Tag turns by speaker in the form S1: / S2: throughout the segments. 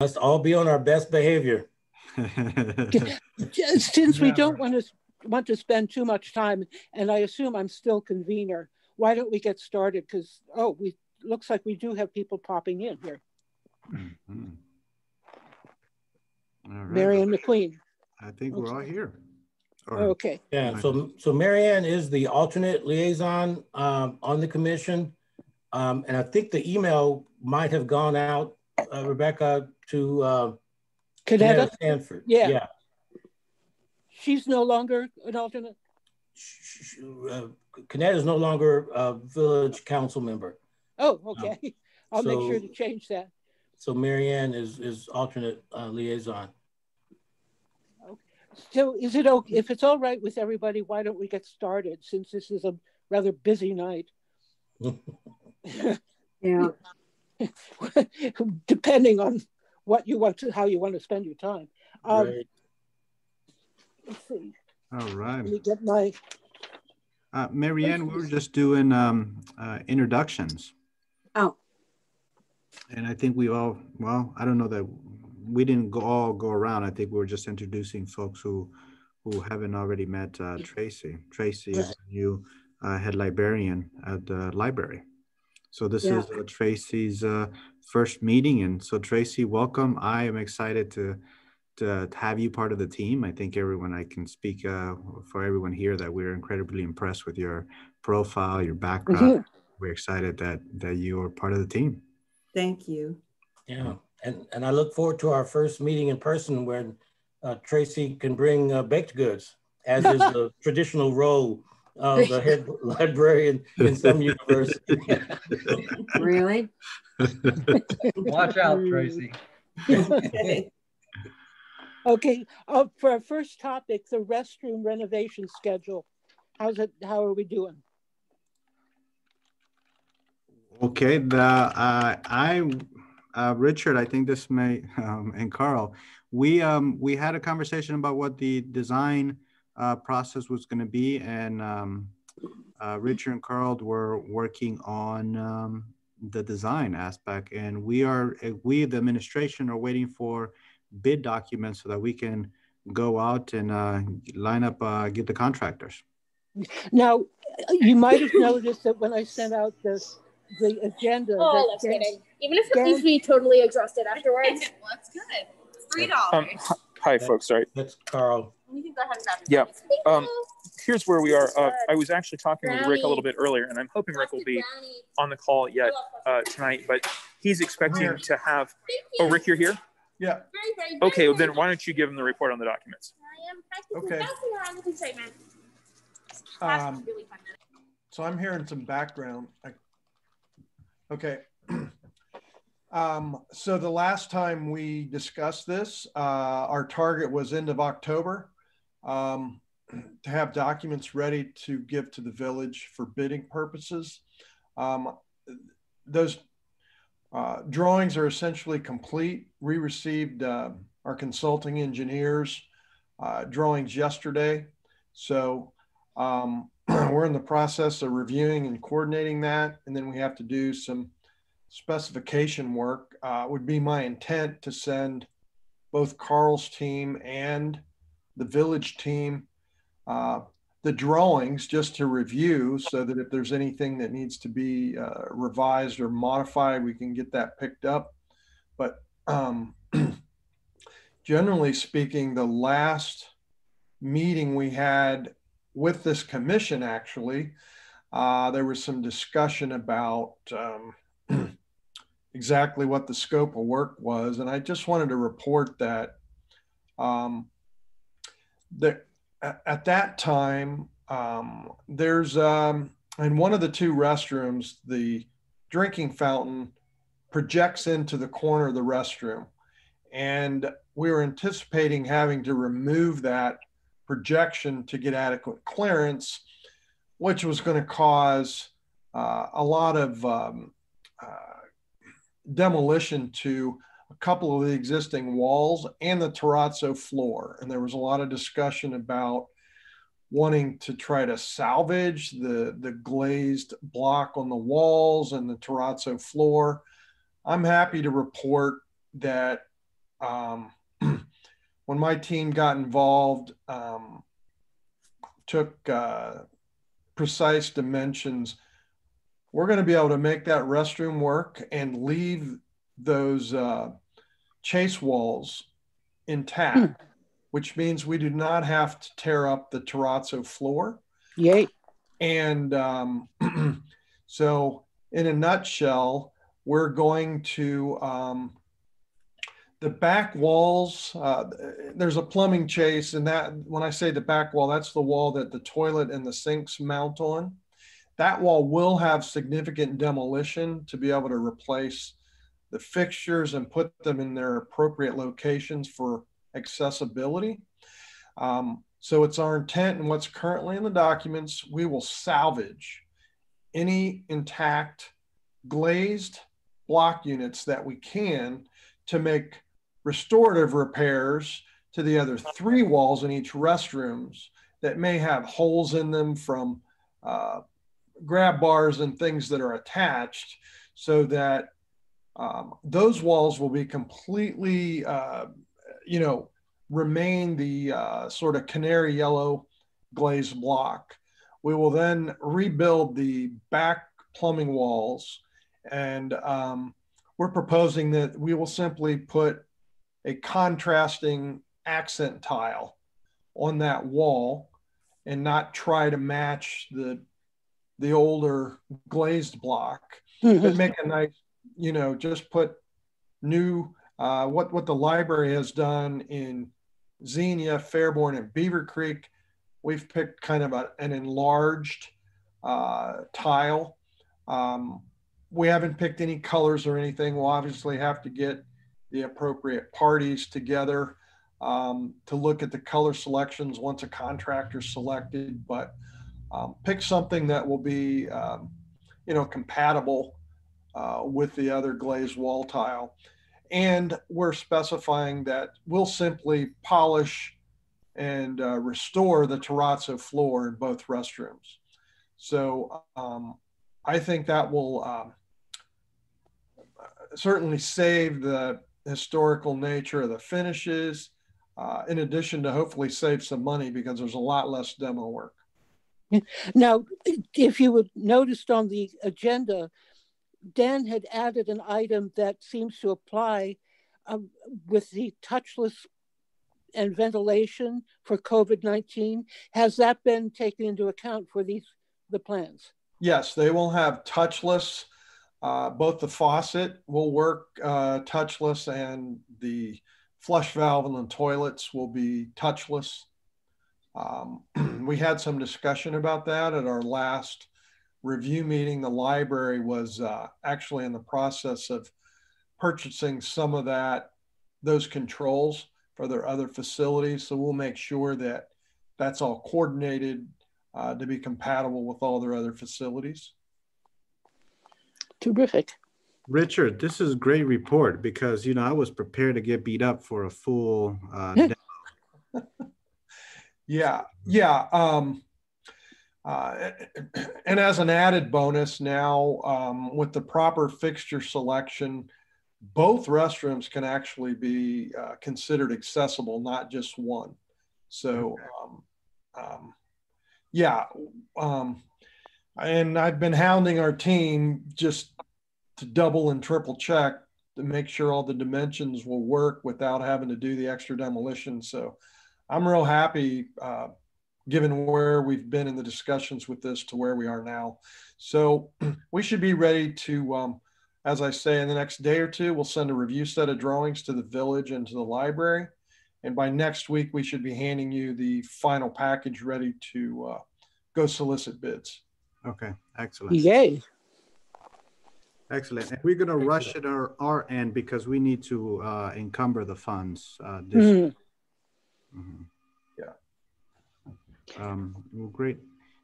S1: Let's all be on our best behavior.
S2: Since we don't want to want to spend too much time, and I assume I'm still convener, why don't we get started? Because oh, we looks like we do have people popping in here. Mm-hmm. Right. Marianne MacQueen.
S3: I think we're all here.
S2: Or, okay.
S1: Yeah. So so Marianne is the alternate liaison um, on the commission, um, and I think the email might have gone out, uh, Rebecca, to uh,
S2: Kineta
S1: Sanford.
S2: Yeah. Yeah. She's no longer an alternate.
S1: Uh, Kineta is no longer a village council member.
S2: Oh, okay. Um, I'll so, make sure to change that.
S1: So Marianne is is alternate uh, liaison. Okay.
S2: So is it okay if it's all right with everybody? Why don't we get started since this is a rather busy night?
S4: yeah.
S2: Depending on what you want to, how you want to spend your time. Um, right. Let's see.
S3: All right.
S2: Let me get my.
S3: Uh, Marianne, we were just doing um, uh, introductions.
S4: Oh.
S3: And I think we all, well, I don't know that we didn't go, all go around. I think we were just introducing folks who who haven't already met uh, Tracy. Tracy is a new uh, head librarian at the library. So this yeah. is uh, Tracy's uh, first meeting. And so Tracy, welcome. I am excited to to have you part of the team. I think everyone, I can speak uh, for everyone here that we're incredibly impressed with your profile, your background. Mm-hmm. We're excited that that you are part of the team.
S4: Thank you.
S1: Yeah, and and I look forward to our first meeting in person where uh, Tracy can bring uh, baked goods, as is the traditional role of the head librarian in some university.
S4: really?
S5: Watch out, Tracy.
S2: Okay, uh, for our first topic, the restroom renovation schedule. How's it? How are we doing?
S3: Okay, the uh, I, uh, Richard, I think this may, um, and Carl, we um, we had a conversation about what the design uh, process was going to be, and um, uh, Richard and Carl were working on um, the design aspect, and we are we the administration are waiting for bid documents so that we can go out and uh, line up, uh, get the contractors.
S2: Now, you might have noticed that when I sent out the the agenda.
S6: Oh, that's kidding. Even if it needs to be totally exhausted afterwards. well, that's good. Three dollars.
S7: Um, hi, folks. Sorry.
S1: That's Carl.
S7: Yeah. Um, here's where we are. Uh, I was actually talking with Rick a little bit earlier, and I'm hoping Rick will be on the call yet uh, tonight. But he's expecting to have. Oh, Rick, you're here.
S8: Yeah.
S7: Okay, well then why don't you give him the report on the documents?
S8: Okay. Um, so I'm hearing some background. I, okay. um, so the last time we discussed this, uh, our target was end of October um, to have documents ready to give to the village for bidding purposes. Um, those uh, drawings are essentially complete. We received uh, our consulting engineers uh, drawings yesterday. So um, we're in the process of reviewing and coordinating that. And then we have to do some specification work. Uh, would be my intent to send both Carl's team and the village team uh, the drawings just to review so that if there's anything that needs to be uh, revised or modified, we can get that picked up. But um, generally speaking, the last meeting we had with this commission, actually, uh, there was some discussion about um, exactly what the scope of work was. And I just wanted to report that um, that at, that time, um, there's um, in one of the two restrooms, the drinking fountain projects into the corner of the restroom. And we were anticipating having to remove that projection to get adequate clearance, which was going to cause uh, a lot of um, uh, demolition to a couple of the existing walls and the terrazzo floor. And there was a lot of discussion about wanting to try to salvage the, the glazed block on the walls and the terrazzo floor. I'm happy to report that um, when my team got involved, um, took uh, precise dimensions, we're going to be able to make that restroom work and leave those uh, chase walls intact, hmm. which means we do not have to tear up the terrazzo floor.
S2: Yay.
S8: And um, so, in a nutshell, we're going to um, the back walls. Uh, there's a plumbing chase, and that when I say the back wall, that's the wall that the toilet and the sinks mount on. That wall will have significant demolition to be able to replace the fixtures and put them in their appropriate locations for accessibility. Um, so it's our intent and what's currently in the documents, we will salvage any intact glazed block units that we can to make restorative repairs to the other three walls in each restrooms that may have holes in them from uh, grab bars and things that are attached so that um, those walls will be completely, uh, you know, remain the uh, sort of canary yellow glazed block. We will then rebuild the back plumbing walls and um, we're proposing that we will simply put a contrasting accent tile on that wall and not try to match the the older glazed block mm-hmm. but make a nice you know just put new uh, what what the library has done in Xenia, Fairborn, and Beavercreek. We've picked kind of a, an enlarged uh, tile. Um, we haven't picked any colors or anything. We'll obviously have to get the appropriate parties together um, to look at the color selections once a contractor's selected, but um, pick something that will be, um, you know, compatible uh, with the other glazed wall tile. And we're specifying that we'll simply polish and uh, restore the terrazzo floor in both restrooms. So um, I think that will um, certainly save the historical nature of the finishes, uh, in addition to hopefully save some money because there's a lot less demo work.
S2: Now, if you would noticed on the agenda, Dan had added an item that seems to apply um, with the touchless and ventilation for COVID-19. Has that been taken into account for these the plans?
S8: Yes, they will have touchless uh, both the faucet will work uh, touchless and the flush valve in the toilets will be touchless. Um, we had some discussion about that at our last review meeting. The library was uh, actually in the process of purchasing some of that, those controls for their other facilities. So we'll make sure that that's all coordinated uh, to be compatible with all their other facilities.
S2: Terrific.
S3: Richard, this is a great report because you know I was prepared to get beat up for a full. Uh,
S8: yeah, yeah. Um, uh, and as an added bonus, now um, with the proper fixture selection, both restrooms can actually be uh, considered accessible, not just one. So, um, um, yeah. Um, and I've been hounding our team just to double and triple check to make sure all the dimensions will work without having to do the extra demolition. So I'm real happy, uh, given where we've been in the discussions with this to where we are now. So we should be ready to, um, as I say, in the next day or two, we'll send a review set of drawings to the village and to the library. And by next week, we should be handing you the final package ready to uh, go solicit bids.
S3: Okay, excellent.
S2: Yay.
S3: Excellent. And we're going to rush at our, our end because we need to uh, encumber the funds. Uh, this, mm.
S8: Mm-hmm. Yeah.
S3: Um, well, great.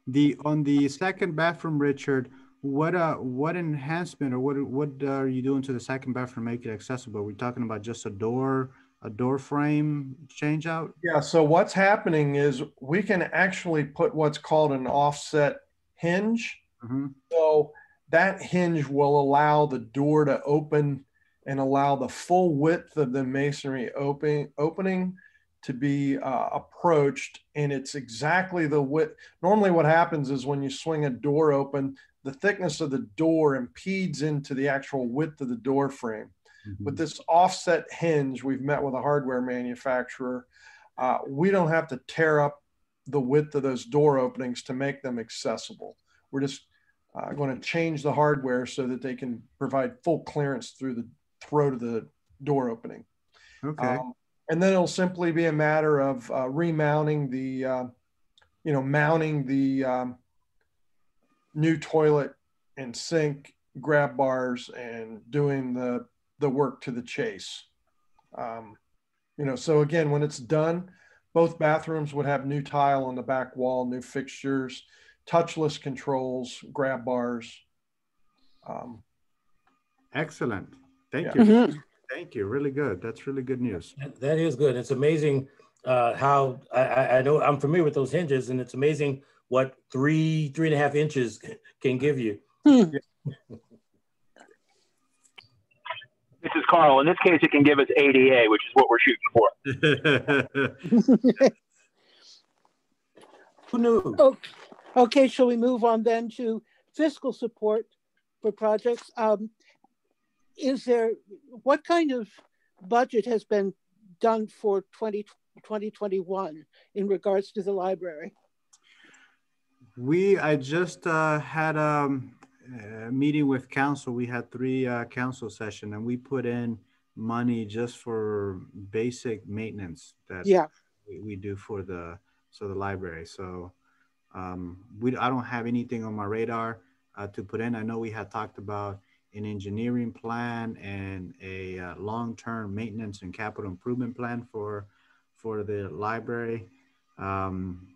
S3: The on the second bathroom, Richard, what uh what enhancement or what what are you doing to the second bathroom to make it accessible? We're we talking about just a door, a door frame change out?
S8: Yeah. So what's happening is we can actually put what's called an offset hinge. Mm-hmm. So that hinge will allow the door to open and allow the full width of the masonry open, opening to be uh, approached. And it's exactly the width. Normally, what happens is when you swing a door open, the thickness of the door impedes into the actual width of the door frame. Mm-hmm. With this offset hinge, we've met with a hardware manufacturer. Uh, we don't have to tear up the width of those door openings to make them accessible. We're just uh, going to change the hardware so that they can provide full clearance through the throat of the door opening.
S3: Okay. Um,
S8: and then it'll simply be a matter of uh, remounting the, uh, you know, mounting the um, new toilet and sink grab bars and doing the the work to the chase. Um, you know, so again, when it's done, both bathrooms would have new tile on the back wall, new fixtures, touchless controls, grab bars. Um,
S3: Excellent. Thank yeah. you. Mm-hmm. Thank you. Really good. That's really good news.
S1: That is good. It's amazing uh, how I, I know I'm familiar with those hinges, and it's amazing what three three and a half inches can give you. Hmm.
S9: This is Carl. In this case, it can give us ADA, which is what we're shooting for.
S1: Who knew?
S2: Oh, okay, shall we move on then to fiscal support for projects? Um, is there, what kind of budget has been done for 20, 2021 in regards to the library?
S3: We, I just uh, had um, a meeting with council. We had three uh, council session and we put in money just for basic maintenance that
S2: yeah.
S3: we, we do for the, so the library. So um, we, I don't have anything on my radar uh, to put in. I know we had talked about an engineering plan and a uh, long-term maintenance and capital improvement plan for for the library. Um,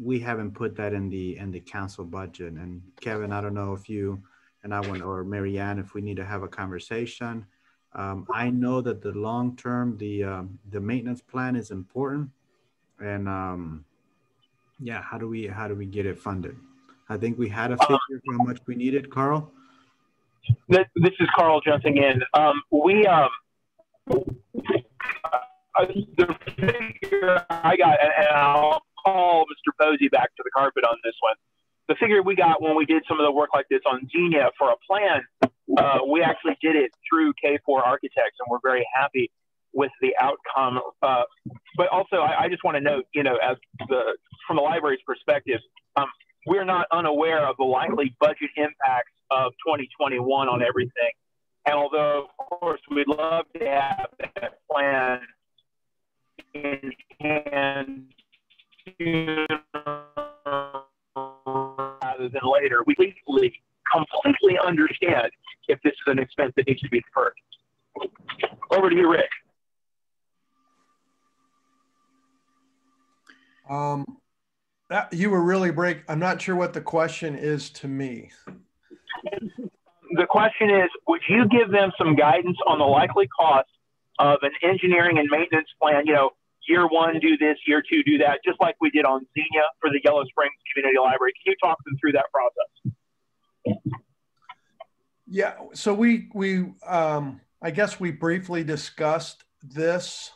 S3: we haven't put that in the in the council budget. And Kevin, I don't know if you and I want or Marianne, if we need to have a conversation. Um, I know that the long term, the um, the maintenance plan is important, and um, yeah, how do we how do we get it funded? I think we had a figure for how much we needed, Carl.
S9: This is Carl jumping in. Um, we um, the figure I got, and, and I'll call Mr. Posey back to the carpet on this one. The figure we got when we did some of the work like this on Xenia for a plan, uh, we actually did it through K4 Architects, and we're very happy with the outcome. Uh, but also, I, I just want to note, you know, as the from the library's perspective, um, we're not unaware of the likely budget impacts of 2021 on everything. And although, of course, we'd love to have that plan in hand sooner rather than later. We completely, completely understand if this is an expense that needs to be deferred. Over to you, Rick.
S8: Um, that, you were really break. I'm not sure what the question is to me.
S9: The question is, would you give them some guidance on the likely cost of an engineering and maintenance plan? You know, year one do this, year two do that, just like we did on Xenia for the Yellow Springs Community Library. Can you talk them through that process?
S8: Yeah, so we we um, I guess we briefly discussed this.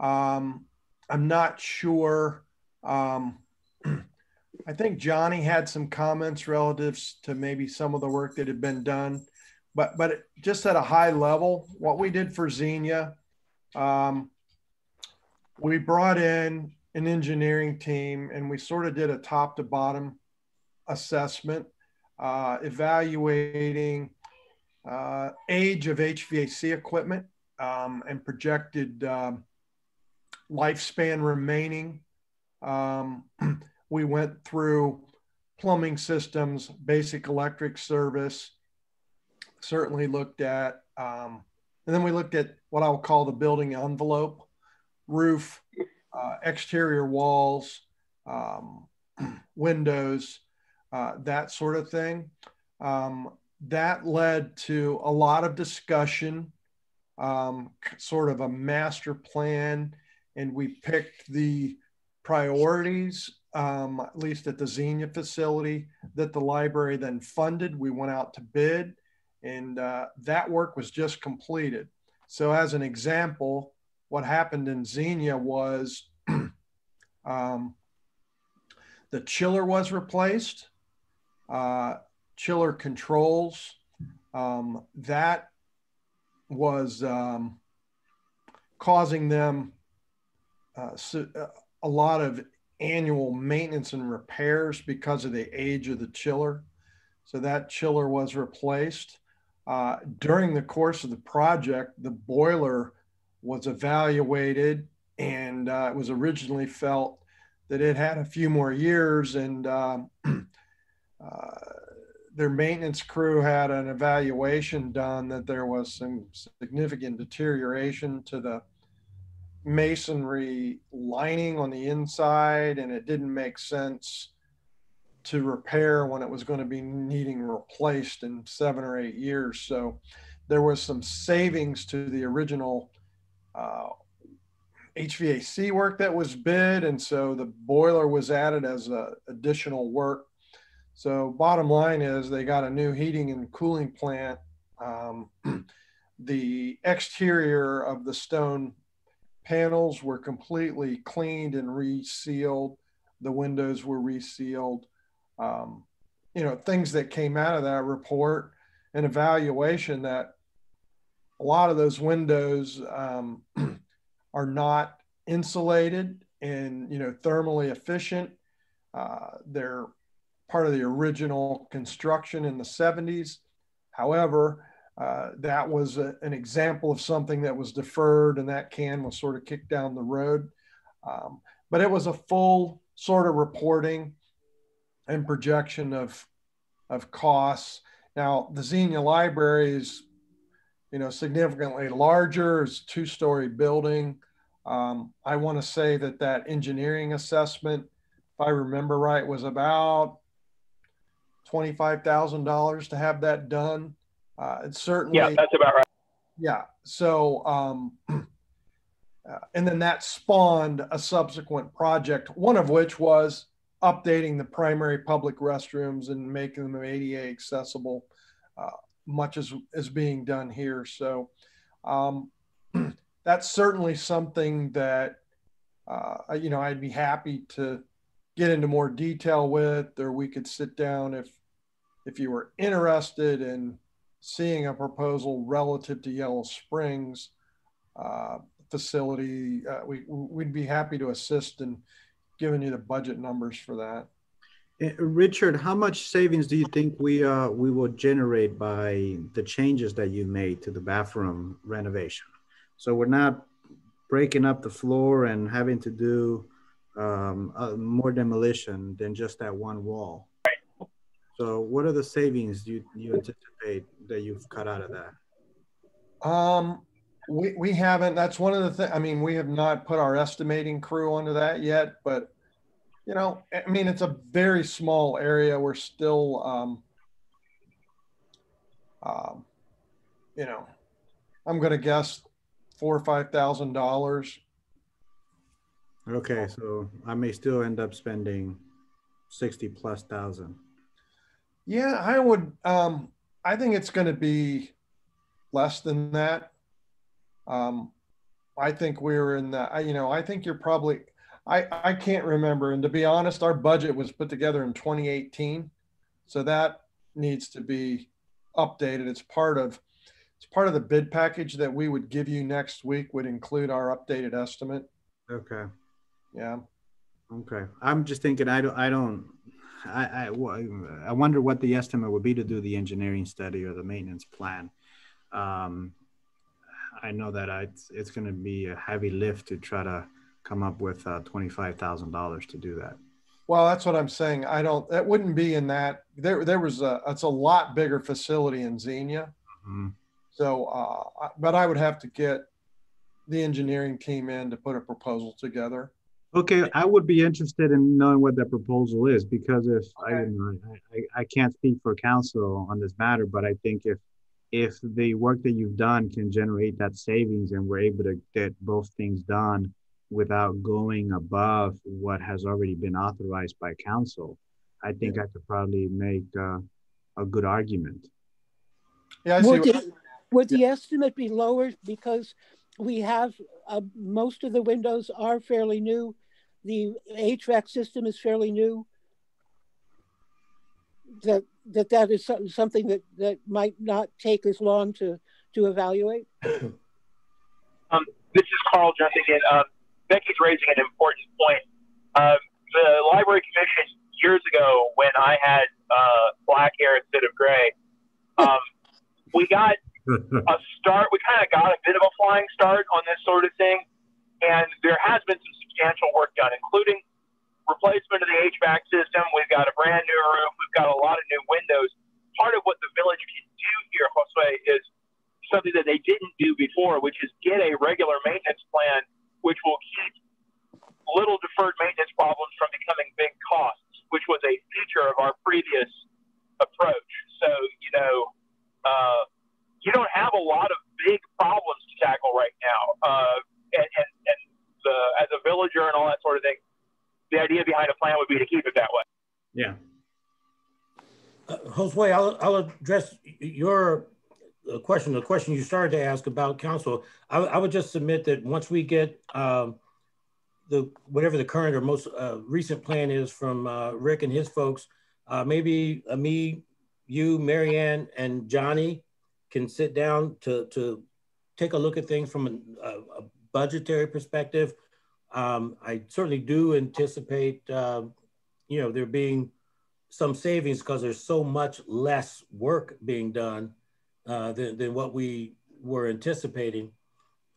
S8: Um, I'm not sure. Um, I think Johnny had some comments relatives to maybe some of the work that had been done, but but just at a high level, what we did for Xenia, um, we brought in an engineering team and we sort of did a top to bottom assessment, uh, evaluating uh, age of HVAC equipment um, and projected um, lifespan remaining. We went through plumbing systems, basic electric service, certainly looked at, um, and then we looked at what I'll call the building envelope roof, uh, exterior walls, um, windows, uh, that sort of thing. Um, that led to a lot of discussion, um, sort of a master plan, and we picked the priorities, um, at least at the Xenia facility, that the library then funded. We went out to bid, And uh, that work was just completed. So, as an example, what happened in Xenia was um, the chiller was replaced, uh, chiller controls. Um, that was um, causing them uh, uh, a lot of annual maintenance and repairs because of the age of the chiller. So that chiller was replaced. Uh, during the course of the project, the boiler was evaluated and uh, it was originally felt that it had a few more years and um, uh, their maintenance crew had an evaluation done that there was some significant deterioration to the masonry lining on the inside and it didn't make sense to repair when it was going to be needing replaced in seven or eight years so there was some savings to the original uh, HVAC work that was bid, and so the boiler was added as a additional work. So bottom line is they got a new heating and cooling plant. Um, the exterior of the stone panels were completely cleaned and resealed. The windows were resealed. Um, you know, things that came out of that report and evaluation that a lot of those windows um, are not insulated and you know thermally efficient. Uh, they're part of the original construction in the 70s. However, uh, that was a, an example of something that was deferred and that can was sort of kicked down the road. Um, but it was a full sort of reporting and projection of, of costs. Now, the Xenia Library is, you know, significantly larger. It's a two-story building. Um, I want to say that that engineering assessment, if I remember right, was about $25,000 to have that done. Uh, it's certainly.
S9: Yeah, that's about right.
S8: Yeah. So, um, uh, and then that spawned a subsequent project, one of which was updating the primary public restrooms and making them ADA accessible, uh, much as is being done here. So, um, that's certainly something that uh, you know I'd be happy to get into more detail with, or we could sit down if if you were interested in seeing a proposal relative to Yellow Springs uh, facility. Uh, we we'd be happy to assist in giving you the budget numbers for that.
S3: Eh, Richard, how much savings do you think we uh, we will generate by the changes that you made to the bathroom renovation? So we're not breaking up the floor and having to do um, uh, more demolition than just that one wall. So what are the savings you, you anticipate that you've cut out of that?
S8: Um, we, we haven't, that's one of the things, I mean, we have not put our estimating crew onto that yet, but you know, I mean, it's a very small area. We're still, um, um, you know, I'm going to guess four or five thousand dollars.
S3: Okay, so I may still end up spending sixty plus thousand.
S8: Yeah, I would. Um, I think it's going to be less than that. Um, I think we're in the. You know, I think you're probably. I I can't remember, and to be honest, our budget was put together in 2018, so that needs to be updated. It's part of it's part of the bid package that we would give you next week would include our updated estimate.
S3: Okay.
S8: Yeah.
S3: Okay. I'm just thinking, I don't, I don't, I, I, I wonder what the estimate would be to do the engineering study or the maintenance plan. Um, I know that I, it's, it's going to be a heavy lift to try to come up with uh, $25,000 to do that.
S8: Well, that's what I'm saying. I don't, that wouldn't be in that. There, there was a, it's a lot bigger facility in Xenia. Mm-hmm. So, uh, but I would have to get the engineering team in to put a proposal together.
S3: Okay, I would be interested in knowing what that proposal is because if okay. I, I, I can't speak for council on this matter, but I think if if the work that you've done can generate that savings and we're able to get both things done without going above what has already been authorized by council, I think yeah. I could probably make uh, a good argument.
S8: Yeah, I see.
S2: Would
S8: what-
S2: the, would the estimate be lower because we have, uh, most of the windows are fairly new? The HVAC system is fairly new? That, that that is something that, that might not take as long to, to evaluate?
S9: Um, this is Carl jumping in. Um, Becky's raising an important point. Um, the Library Commission years ago, when I had uh, black hair instead of gray, um, we got a start. We kind of got a bit of a flying start on this sort of thing, and there has been some substantial work done, including replacement of the HVAC system. We've got a brand new roof. We've got a lot of new windows. Part of what the village can do here, Josue, is something that they didn't do before, which is get a regular maintenance plan, which will keep little deferred maintenance problems from becoming big costs, which was a feature of our previous approach. So, you know, uh, you don't have a lot of big problems to tackle right now. Uh, and, and, and the, as a villager and all that sort of thing, the idea behind a plan would be to keep it that way.
S3: Yeah.
S1: Josue, I'll, I'll address your uh, question, the question you started to ask about council. I, I would just submit that once we get um, the whatever the current or most uh, recent plan is from uh, Rick and his folks, uh, maybe uh, me, you, Marianne, and Johnny can sit down to to take a look at things from a, a budgetary perspective. Um, I certainly do anticipate, uh, you know, there being some savings because there's so much less work being done uh, than, than what we were anticipating.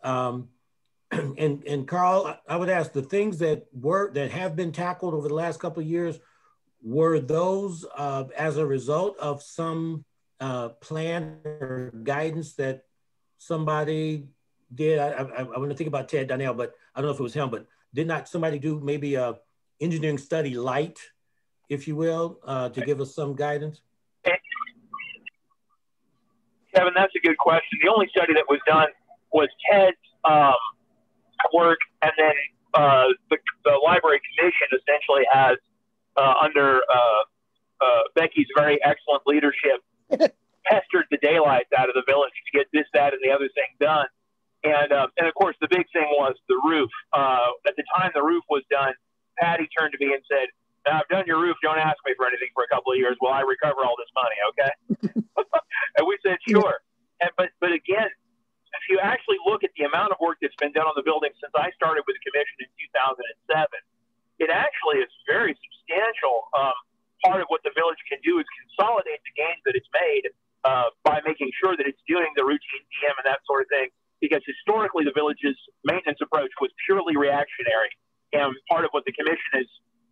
S1: Um, and and Carl, I would ask the things that were that have been tackled over the last couple of years, were those uh, as a result of some uh, plan or guidance that somebody did? I, I, I want to think about Ted Donnell, but I don't know if it was him, but did not somebody do maybe a engineering study light, if you will, uh, to give us some guidance?
S9: Kevin, that's a good question. The only study that was done was Ted's um, work, and then uh, the, the library commission essentially has, uh, under uh, uh Becky's very excellent leadership, pestered the daylights out of the village to get this, that, and the other thing done. And uh, and of course, the big thing was the roof. Uh, at the time the roof was done, Patty turned to me and said, "I've done your roof. Don't ask me for anything for a couple of years while I recover all this money." Okay. and we said, "Sure." And but but again, if you actually look at the amount of work that's been done on the building since I started with the commission in 2007, it actually is very substantial. Um, part of what the village can do is consolidate the gains that it's made uh, by making sure that it's doing the routine DM and that sort of thing. Because historically, the village's maintenance approach was purely reactionary, and part of what the commission has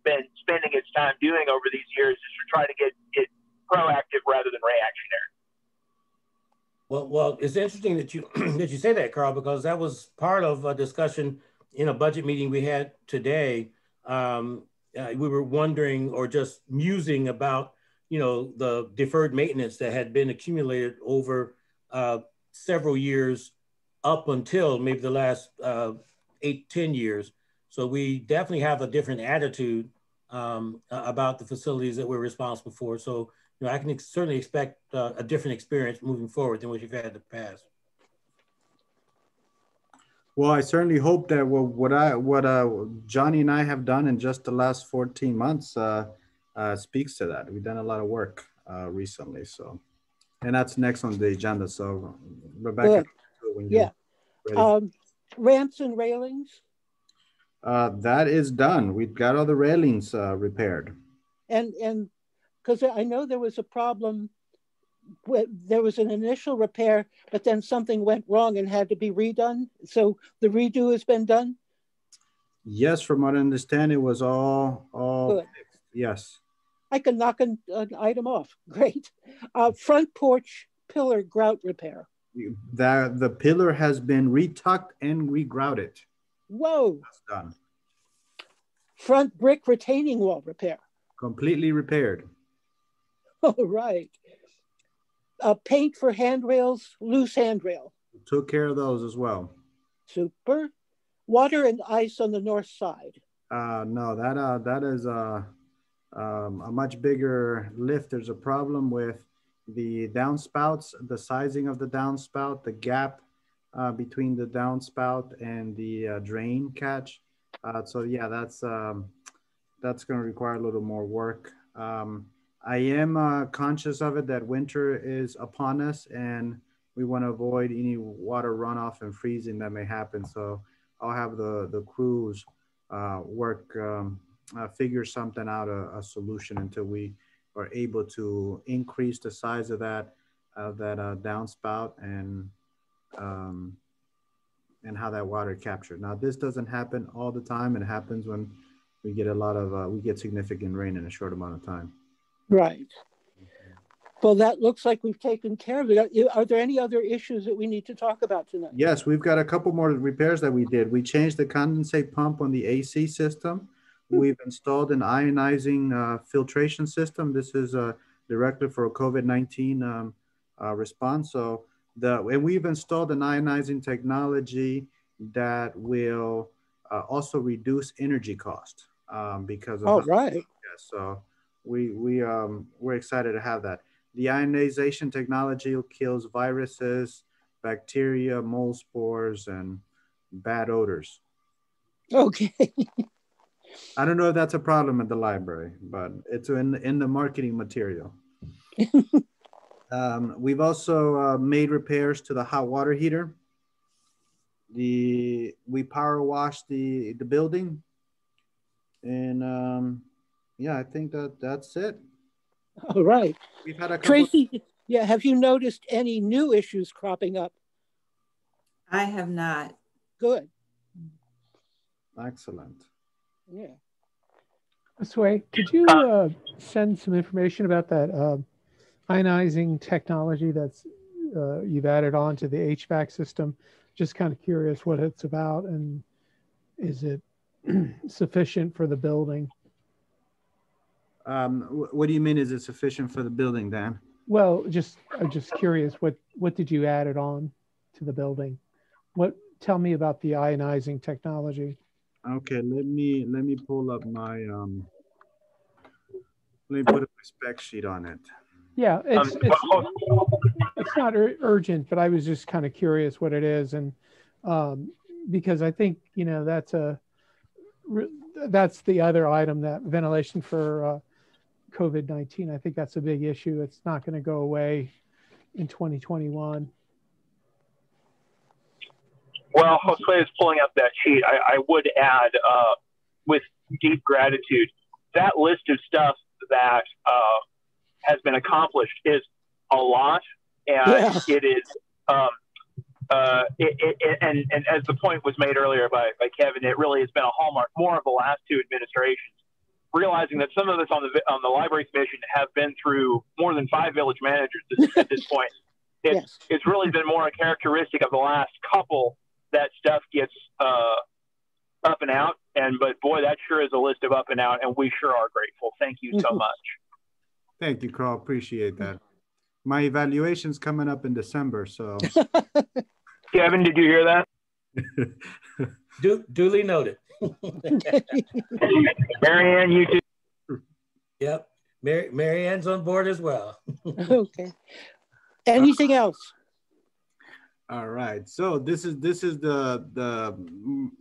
S9: been spending its time doing over these years is to try to get it proactive rather than reactionary.
S1: Well, well, it's interesting that you that you say that, Carl, because that was part of a discussion in a budget meeting we had today. Um, uh, we were wondering or just musing about, you know, the deferred maintenance that had been accumulated over uh, several years up until maybe the last uh, eight, 10 years. So we definitely have a different attitude um, about the facilities that we're responsible for. So you know, I can ex certainly expect uh, a different experience moving forward than what you've had in the past.
S3: Well, I certainly hope that what, what I what uh, Johnny and I have done in just the last 14 months uh, uh, speaks to that. We've done a lot of work uh, recently, so and that's next on the agenda. So, Rebecca,
S2: yeah, um, ramps and railings.
S3: Uh, that is done. We've got all the railings uh, repaired.
S2: And and because I know there was a problem. There was an initial repair, but then something went wrong and had to be redone. So the redo has been done.
S3: Yes, from what I understand, it was all all Good. fixed. Yes.
S2: I can knock an, an item off. Great. Uh, front porch pillar grout repair.
S3: That the pillar has been retucked and regrouted.
S2: Whoa.
S3: That's done.
S2: Front brick retaining wall repair.
S3: Completely repaired.
S2: All right. Uh, paint for handrails, loose handrail.
S3: Took care of those as well.
S2: Super. Water and ice on the north side.
S3: Uh, no, that uh, that is uh, um, a much bigger lift. There's a problem with the downspouts, the sizing of the downspout, the gap uh, between the downspout and the uh, drain catch. Uh, so yeah, that's um, that's going to require a little more work. Um, I am uh, conscious of it that winter is upon us and we want to avoid any water runoff and freezing that may happen. So I'll have the, the crews uh, work, um, uh, figure something out, a, a, solution until we are able to increase the size of that, of that downspout and, um, and how that water captured. Now this doesn't happen all the time. It happens when we get a lot of, uh, we get significant rain in a short amount of time.
S2: Right. Well, that looks like we've taken care of it. Are there any other issues that we need to talk about tonight?
S3: Yes, we've got a couple more repairs that we did. We changed the condensate pump on the AC system. Hmm. We've installed an ionizing uh, filtration system. This is uh, directly for a COVID-19 um, uh, response. So the, and we've installed an ionizing technology that will uh, also reduce energy cost um, because of
S2: oh, right. Yeah,
S3: so we, we, um, we're excited to have that. The ionization technology kills viruses, bacteria, mold spores, and bad odors.
S2: Okay.
S3: I don't know if that's a problem at the library, but it's in, in the marketing material. um, we've also uh, made repairs to the hot water heater. The we power washed the the building, and um, yeah, I think that that's it.
S2: All right.
S3: We've had a
S2: Tracy, yeah, have you noticed any new issues cropping up?
S4: I have not.
S2: Good.
S3: Excellent.
S2: Yeah.
S10: Sway, could you uh, send some information about that uh, ionizing technology that's uh, you've added on to the HVAC system? Just kind of curious what it's about and is it sufficient for the building?
S3: Um, what do you mean? Is it sufficient for the building, Dan?
S10: Well, just I'm just curious. What what did you add it on to the building? What tell me about the ionizing technology?
S3: Okay, let me let me pull up my um. Let me put a spec sheet on it.
S10: Yeah, it's um, it's, it's not ur urgent, but I was just kind of curious what it is, and um, because I think you know that's a that's the other item that ventilation for uh, COVID 19. I think that's a big issue. It's not going to go away in 2021.
S9: Well, Jose is pulling up that sheet. I, I would add, uh, with deep gratitude, that list of stuff that uh, has been accomplished is a lot, and yeah. it is. Um, uh, it, it, and, and as the point was made earlier by, by Kevin, it really has been a hallmark more of the last two administrations realizing that some of us on the on the library commission have been through more than five village managers at this point. It's yes. it's really been more a characteristic of the last couple that stuff gets uh, up and out. And but boy, that sure is a list of up and out, and we sure are grateful. Thank you so much.
S3: Thank you, Carl. Appreciate that. My evaluation's coming up in December, so.
S9: Kevin, did you hear that?
S1: du- duly noted.
S9: Marianne, you too.
S1: Yep. Mary Marianne's on board as well.
S2: okay. Anything else?
S3: All right. So this is this is the the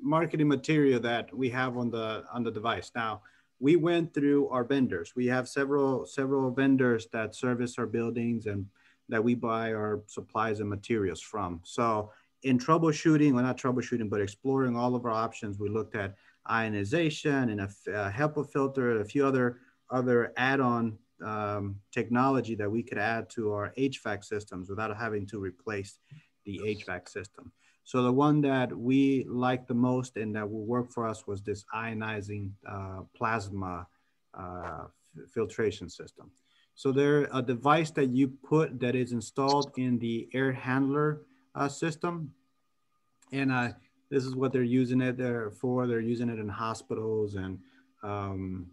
S3: marketing material that we have on the on the device. Now we went through our vendors. We have several several vendors that service our buildings and that we buy our supplies and materials from. So in troubleshooting, well, not troubleshooting, but exploring all of our options, we looked at ionization and a, a HEPA filter, a few other other add-on um, technology that we could add to our HVAC systems without having to replace the HVAC system. So the one that we liked the most and that will work for us was this ionizing uh, plasma uh, filtration system. So they're a device that you put that is installed in the air handler uh, system. And uh, this is what they're using it there for. They're using it in hospitals and um,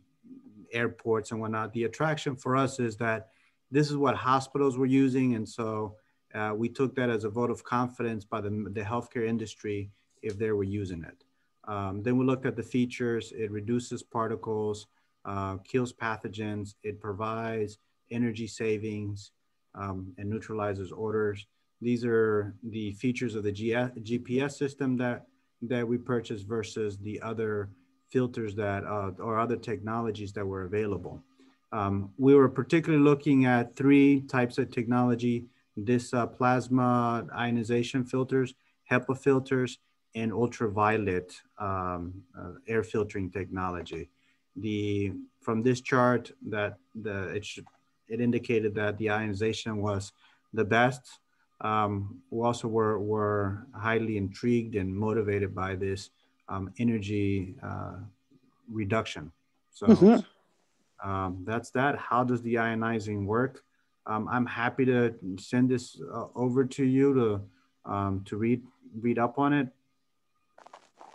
S3: airports and whatnot. The attraction for us is that this is what hospitals were using. And so uh, we took that as a vote of confidence by the, the healthcare industry if they were using it. Um, then we looked at the features. It reduces particles, uh, kills pathogens. It provides energy savings. um, and neutralizes odors. These are the features of the GPS system that, that we purchased versus the other filters that, uh, or other technologies that were available. Um, we were particularly looking at three types of technology, this uh, plasma ionization filters, HEPA filters, and ultraviolet um, uh, air filtering technology. The, from this chart that the, it, it indicated that the ionization was the best. Um, we also were, were highly intrigued and motivated by this um, energy uh, reduction. So mm-hmm. um, that's that. How does the ionizing work? Um, I'm happy to send this uh, over to you to um, to read read up on it.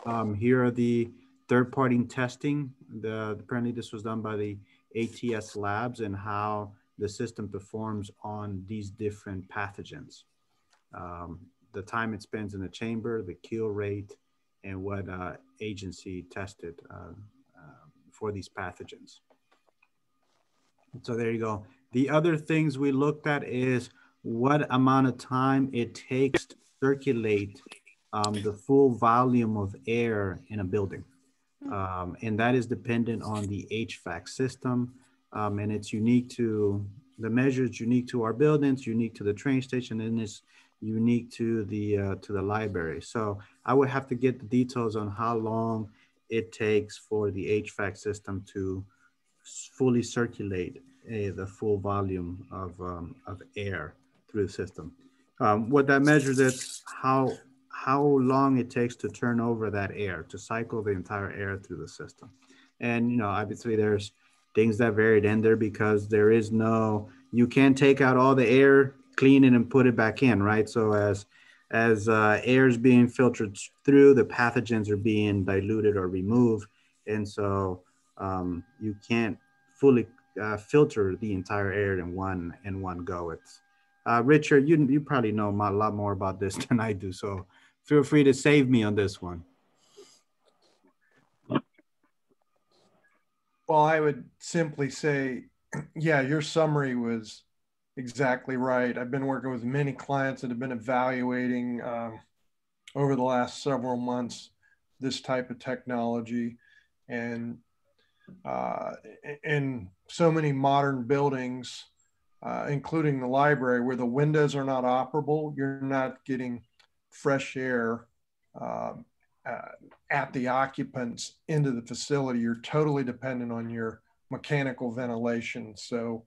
S3: Um, here are the third party testing. The, apparently this was done by the ATS labs and how the system performs on these different pathogens. Um, the time it spends in the chamber, the kill rate, and what uh, agency tested uh, uh, for these pathogens. So there you go. The other things we looked at is what amount of time it takes to circulate um, the full volume of air in a building. Um, and that is dependent on the HVAC system. Um, and it's unique to the measures unique to our buildings, unique to the train station, and it's unique to the uh, to the library. So I would have to get the details on how long it takes for the HVAC system to fully circulate uh, the full volume of, um, of air through the system. Um, what that measures is how how long it takes to turn over that air to cycle the entire air through the system. And you know, obviously there's things that varied in there because there is no you can't take out all the air, clean it and put it back in, right? So as as uh, air is being filtered through, the pathogens are being diluted or removed, and so um, you can't fully uh, filter the entire air in one in one go. It's uh, Richard, you you probably know a lot more about this than I do, so feel free to save me on this one.
S8: Well, I would simply say, yeah, your summary was exactly right. I've been working with many clients that have been evaluating um, over the last several months this type of technology, and uh, in so many modern buildings, uh, including the library, where the windows are not operable, you're not getting fresh air um, uh, at the occupants into the facility. You're totally dependent on your mechanical ventilation. So,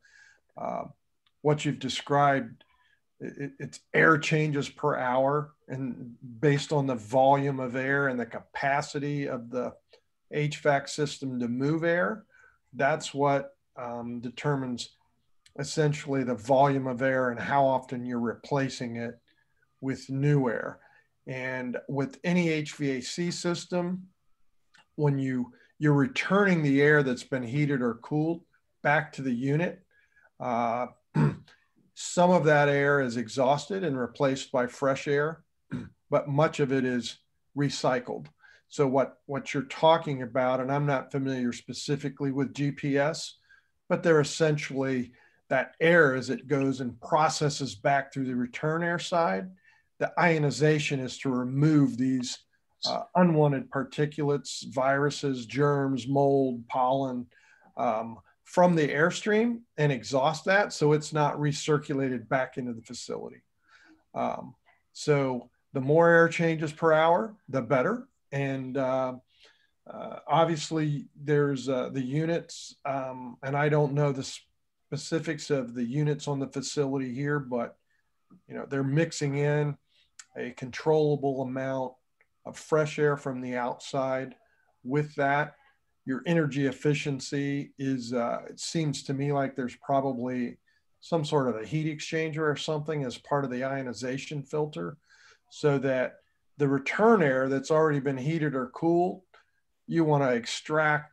S8: uh, what you've described, it, it's air changes per hour, and based on the volume of air and the capacity of the HVAC system to move air, that's what um, determines essentially the volume of air and how often you're replacing it with new air. And with any HVAC system, when you you're returning the air that's been heated or cooled back to the unit, uh, some of that air is exhausted and replaced by fresh air, but much of it is recycled. So what what you're talking about, and I'm not familiar specifically with GPS, but they're essentially that air as it goes and processes back through the return air side the ionization is to remove these uh, unwanted particulates, viruses, germs, mold, pollen um, from the airstream and exhaust that so it's not recirculated back into the facility. Um, so the more air changes per hour, the better. And uh, uh, obviously, there's uh, the units, um, and I don't know the specifics of the units on the facility here, but you know they're mixing in a controllable amount of fresh air from the outside. With that, your energy efficiency is, uh, it seems to me like there's probably some sort of a heat exchanger or something as part of the ionization filter so that the return air that's already been heated or cooled, you want to extract,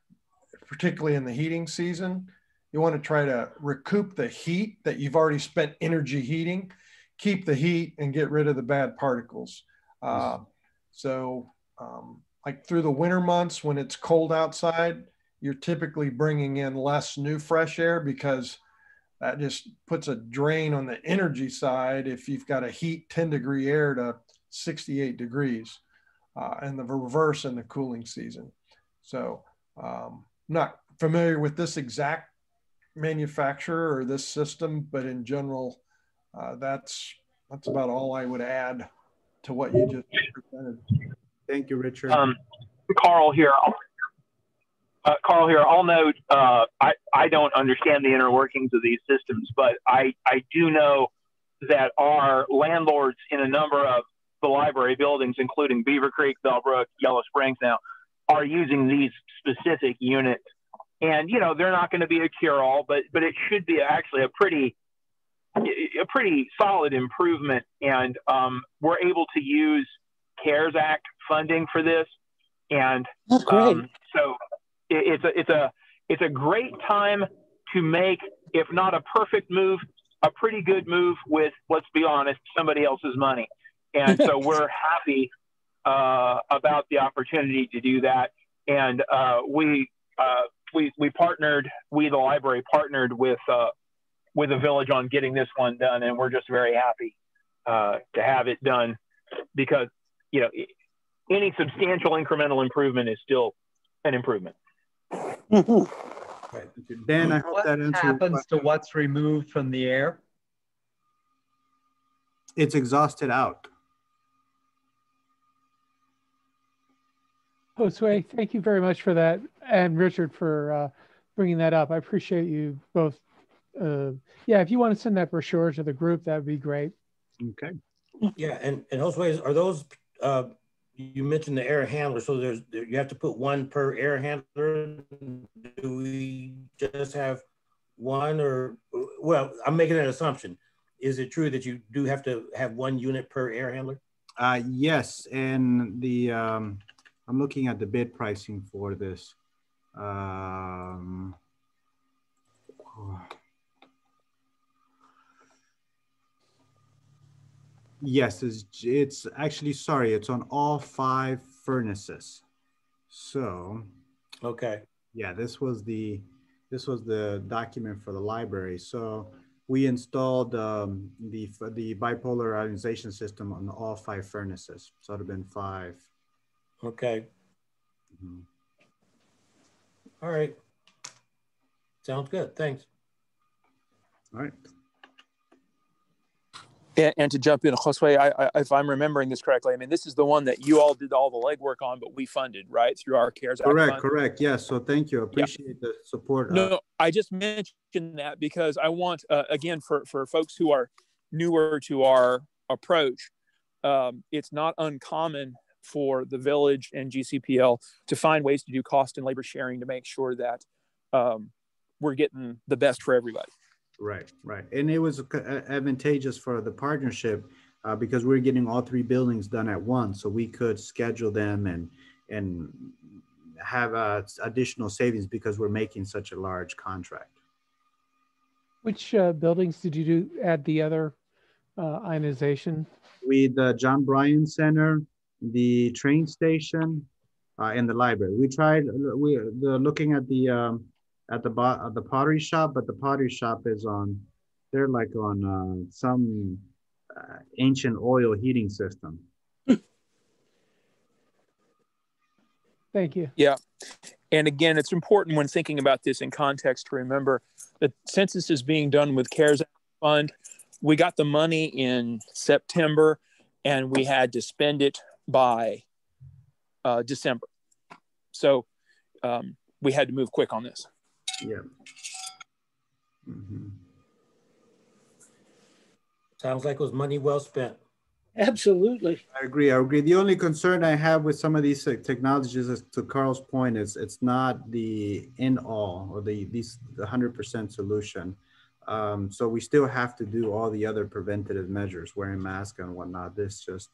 S8: particularly in the heating season, you want to try to recoup the heat that you've already spent energy heating keep the heat and get rid of the bad particles. Uh, so, um, like through the winter months when it's cold outside, you're typically bringing in less new fresh air because that just puts a drain on the energy side if you've got to heat 10 degree air to 68 degrees uh, and the reverse in the cooling season. So um, not familiar with this exact manufacturer or this system, but in general, uh, that's that's about all I would add to what you just presented.
S3: Thank you, Richard.
S9: Um, Carl here. Uh, Carl here. I'll note uh, I, I don't understand the inner workings of these systems, but I, I do know that our landlords in a number of the library buildings, including Beavercreek, Bellbrook, Yellow Springs now, are using these specific units. And, you know, they're not going to be a cure all, but, but it should be actually a pretty, a pretty solid improvement. And um, we're able to use CARES Act funding for this. And um, so it, it's a, it's a, it's a great time to make, if not a perfect move, a pretty good move with, let's be honest, somebody else's money. And so we're happy uh, about the opportunity to do that. And uh, we, uh, we, we partnered, we, the library, partnered with, uh, with the village on getting this one done. And we're just very happy uh, to have it done because, you know, any substantial incremental improvement is still an improvement.
S3: Dan, I hope
S5: what
S3: that answers.
S5: happens to what's removed from the air?
S3: It's exhausted out.
S10: Josue, thank you very much for that, and Richard for uh, bringing that up. I appreciate you both. Uh, yeah, if you want to send that brochure to the group, that would be great.
S3: Okay.
S1: Yeah, and and Josue, are those uh, you mentioned the air handler, so there's you have to put one per air handler. Do we just have one, or well, I'm making an assumption. Is it true that you do have to have one unit per air handler?
S3: Uh, yes, and the um, I'm looking at the bid pricing for this. Um, yes, it's, it's actually, sorry, it's on all five furnaces. So,
S1: okay.
S3: Yeah, this was the, this was the document for the library. So we installed um, the, the bipolar ionization system on all five furnaces. So it would have been five.
S1: Okay. Mm-hmm. All right. Sounds good. Thanks.
S3: All right.
S7: And, and, to jump in, Josue, I, I, if I'm remembering this correctly, I mean, this is the one that you all did all the legwork on, but we funded, right, through our CARES Act.
S3: Correct, correct. Yes. So thank you. Appreciate yeah. the support.
S7: No, no, I just mentioned that because I want, uh, again, for, for folks who are newer to our approach, um, it's not uncommon for the village and GCPL to find ways to do cost and labor sharing to make sure that um, we're getting the best for everybody.
S3: Right, right. And it was advantageous for the partnership uh, because we are getting all three buildings done at once. So we could schedule them and, and have uh, additional savings because we're making such a large contract.
S10: Which uh, buildings did you do add the other uh, ionization?
S3: We the John Bryan Center, the train station, uh, and the library. We tried we the looking at the um, at the at the pottery shop, but the pottery shop is on they're like on uh, some uh, ancient oil heating system.
S10: Thank you.
S7: Yeah. And again, it's important when thinking about this in context to remember that census is being done with CARES Fund. We got the money in September and we had to spend it by uh, December. So um, we had to move quick on this.
S3: Yeah. Mm-hmm.
S1: Sounds like it was money well spent.
S2: Absolutely.
S3: I agree. I agree. The only concern I have with some of these technologies is to Carl's point is it's not the in all or the these the hundred percent solution. Um, so we still have to do all the other preventative measures, wearing masks and whatnot. This just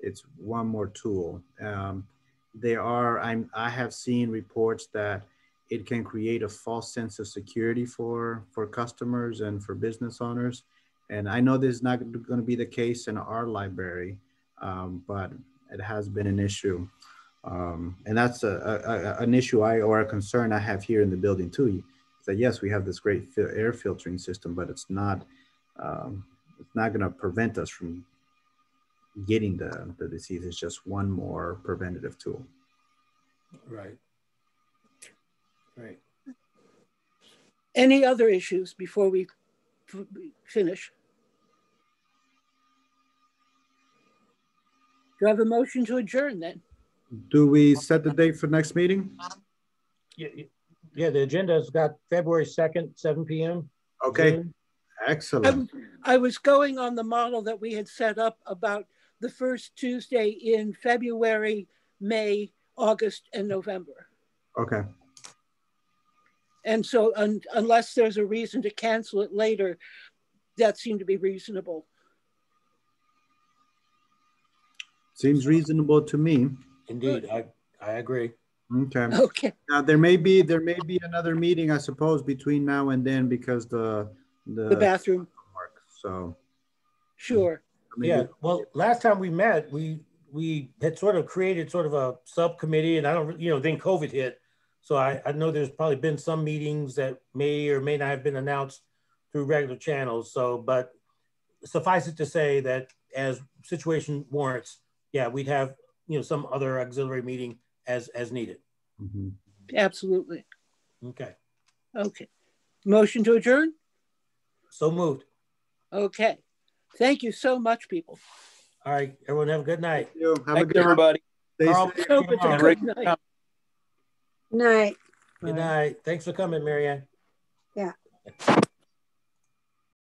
S3: it's one more tool. Um, there are, I'm, I have seen reports that it can create a false sense of security for, for customers and for business owners. And I know this is not going to be the case in our library, um, but it has been an issue. Um, and that's a, a, an issue I or a concern I have here in the building too. that yes, we have this great air filtering system, but it's not um, it's not going to prevent us from getting the, the disease. is just one more preventative tool.
S1: Right. Right.
S2: Any other issues before we f- finish? Do I have a motion to adjourn then?
S3: Do we set the date for next meeting?
S1: Yeah, yeah, the agenda's got February 2nd, 7 p.m.
S3: Okay,
S1: Zoom.
S2: I,
S3: excellent.
S2: was- I was going on the model that we had set up about the first Tuesday in February, May, August, and November.
S3: Okay,
S2: And so un, unless there's a reason to cancel it later, that seemed to be reasonable.
S3: seems reasonable to me.
S1: Indeed, I, I agree.
S3: Okay.
S2: Okay,
S3: Now there may be there may be another meeting, I suppose, between now and then because the the,
S2: the bathroom,
S3: work. So
S2: sure.
S3: Maybe-
S1: Yeah, well, last time we met, we, we had sort of created sort of a subcommittee and I don't, you know, then COVID hit. So I, I know there's probably been some meetings that may or may not have been announced through regular channels. So, but suffice it to say that as situation warrants, yeah, we'd have, you know, some other auxiliary meeting as, as needed.
S3: Mhm.
S2: Absolutely.
S1: Okay,
S2: Okay. Motion to adjourn?
S1: so moved.
S2: Okay. Thank you so much, people.
S1: All right, everyone have a good night.
S3: Thank you. Have a
S5: Thanks,
S3: good
S5: everybody.
S3: stay
S1: Carl,
S3: safe.
S2: Hope it's a
S1: All
S2: good
S5: right.
S2: night.
S4: Night.
S1: Good night. Thanks for coming, Marianne.
S4: Yeah.